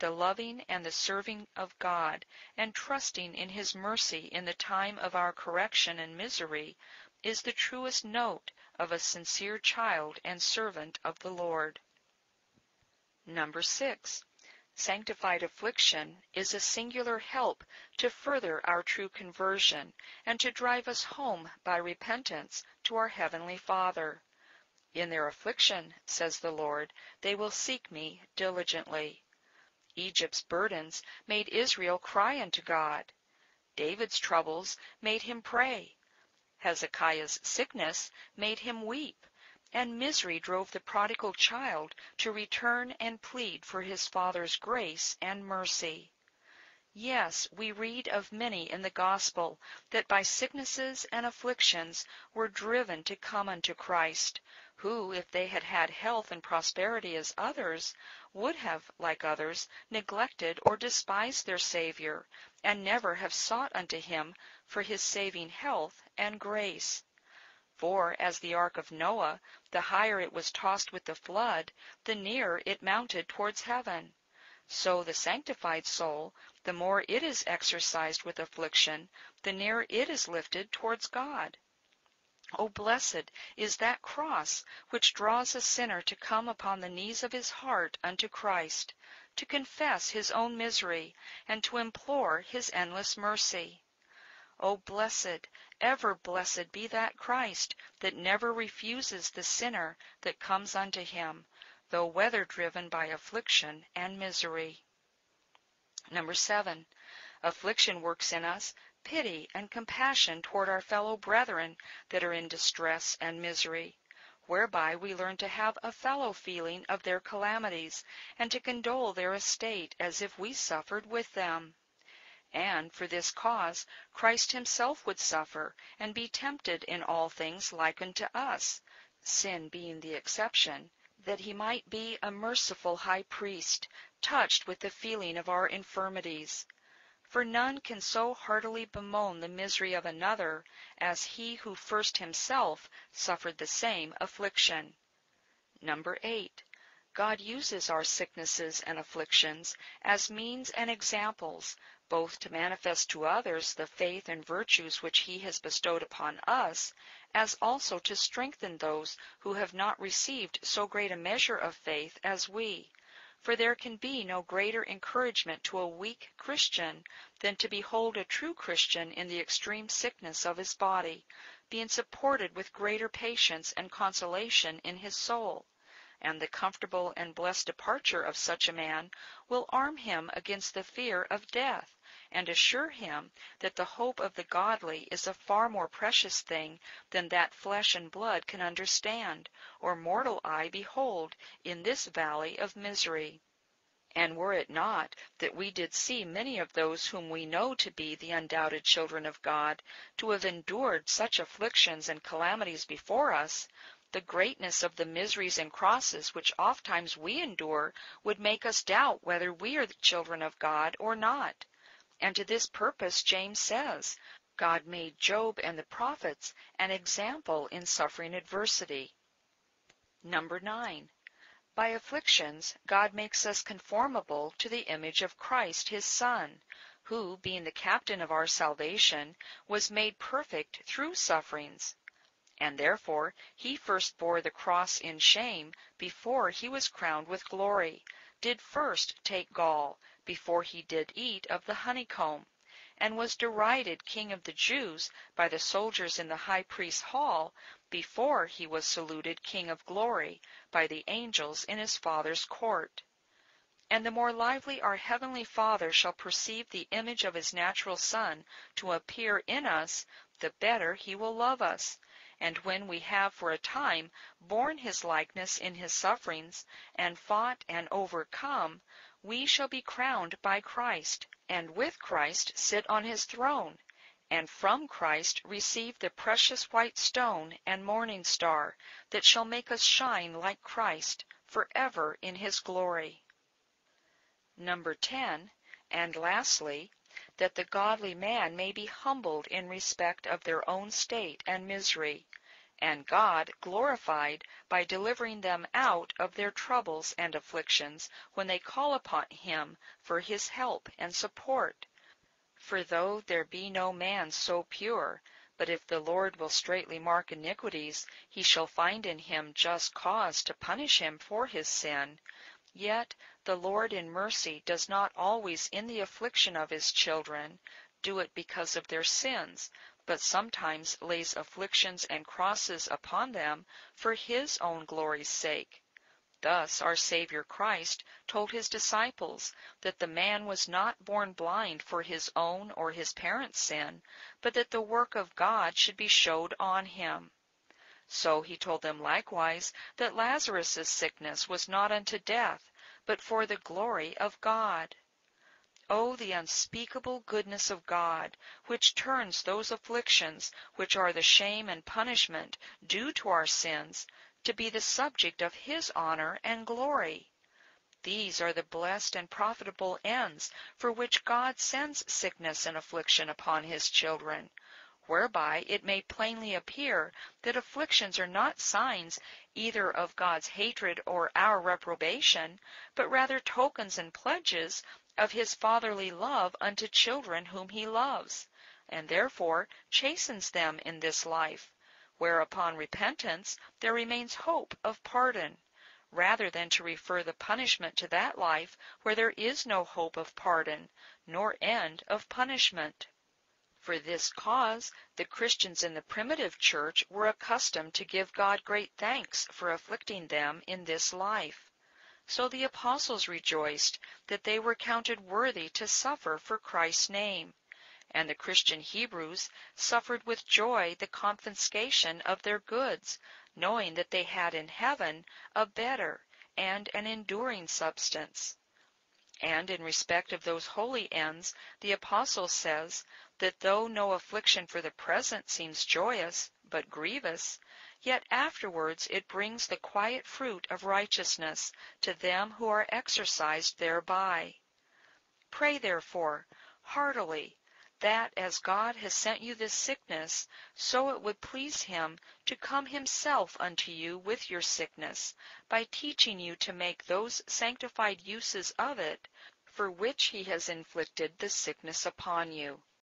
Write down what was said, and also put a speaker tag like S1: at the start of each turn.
S1: the loving and the serving of God, and trusting in His mercy in the time of our correction and misery, is the truest note of a sincere child and servant of the Lord. Number 6. Sanctified affliction is a singular help to further our true conversion, and to drive us home by repentance to our heavenly Father. In their affliction, says the Lord, they will seek me diligently. Egypt's burdens made Israel cry unto God. David's troubles made him pray. Hezekiah's sickness made him weep, and misery drove the prodigal child to return and plead for his father's grace and mercy. Yes, we read of many in the Gospel that by sicknesses and afflictions were driven to come unto Christ, who, if they had had health and prosperity as others, would have, like others, neglected or despised their Saviour, and never have sought unto him for his saving health and grace. For, as the ark of Noah, the higher it was tossed with the flood, the nearer it mounted towards heaven. So the sanctified soul, the more it is exercised with affliction, the nearer it is lifted towards God. O blessed is that cross which draws a sinner to come upon the knees of his heart unto Christ, to confess his own misery, and to implore his endless mercy. O blessed, ever blessed be that Christ that never refuses the sinner that comes unto him, though weather driven by affliction and misery. Number seven, affliction works in us pity and compassion toward our fellow brethren that are in distress and misery, whereby we learn to have a fellow feeling of their calamities, and to condole their estate as if we suffered with them. And for this cause Christ himself would suffer, and be tempted in all things like unto us, sin being the exception, that he might be a merciful high priest, touched with the feeling of our infirmities for none can so heartily bemoan the misery of another as he who first himself suffered the same affliction. Number 8. God uses our sicknesses and afflictions as means and examples, both to manifest to others the faith and virtues which he has bestowed upon us, as also to strengthen those who have not received so great a measure of faith as we for there can be no greater encouragement to a weak Christian than to behold a true Christian in the extreme sickness of his body, being supported with greater patience and consolation in his soul; and the comfortable and blessed departure of such a man will arm him against the fear of death, and assure him that the hope of the godly is a far more precious thing than that flesh and blood can understand, or mortal eye behold, in this valley of misery. And were it not that we did see many of those whom we know to be the undoubted children of God to have endured such afflictions and calamities before us, the greatness of the miseries and crosses which ofttimes we endure would make us doubt whether we are the children of God or not. And to this purpose James says, God made Job and the prophets an example in suffering adversity. Number 9. By afflictions God makes us conformable to the image of Christ his Son, who, being the captain of our salvation, was made perfect through sufferings and therefore he first bore the cross in shame before he was crowned with glory, did first take gall before he did eat of the honeycomb, and was derided king of the Jews by the soldiers in the high priest's hall before he was saluted king of glory by the angels in his Father's court. And the more lively our heavenly Father shall perceive the image of his natural Son to appear in us, the better he will love us and when we have for a time borne his likeness in his sufferings, and fought and overcome, we shall be crowned by Christ, and with Christ sit on his throne, and from Christ receive the precious white stone and morning star that shall make us shine like Christ forever in his glory. Number 10. And lastly, that the godly man may be humbled in respect of their own state and misery, and God glorified by delivering them out of their troubles and afflictions when they call upon him for his help and support. For though there be no man so pure, but if the Lord will straitly mark iniquities, he shall find in him just cause to punish him for his sin, yet the Lord in mercy does not always in the affliction of his children do it because of their sins, but sometimes lays afflictions and crosses upon them for his own glory's sake. Thus our Savior Christ told his disciples that the man was not born blind for his own or his parents' sin, but that the work of God should be showed on him. So he told them likewise that Lazarus' sickness was not unto death, but for the glory of God. Oh, the unspeakable goodness of God, which turns those afflictions which are the shame and punishment due to our sins to be the subject of His honor and glory! These are the blessed and profitable ends for which God sends sickness and affliction upon His children, whereby it may plainly appear that afflictions are not signs either of God's hatred or our reprobation, but rather tokens and pledges of his fatherly love unto children whom he loves, and therefore chastens them in this life, where upon repentance there remains hope of pardon, rather than to refer the punishment to that life where there is no hope of pardon, nor end of punishment. For this cause the Christians in the primitive church were accustomed to give God great thanks for afflicting them in this life. So the apostles rejoiced that they were counted worthy to suffer for Christ's name, and the Christian Hebrews suffered with joy the confiscation of their goods, knowing that they had in heaven a better and an enduring substance. And in respect of those holy ends, the apostle says that though no affliction for the present seems joyous, but grievous, yet afterwards it brings the quiet fruit of righteousness to them who are exercised thereby. Pray, therefore, heartily, that as God has sent you this sickness, so it would please him to come himself unto you with your sickness, by teaching you to make those sanctified uses of it for which he has inflicted the sickness upon you.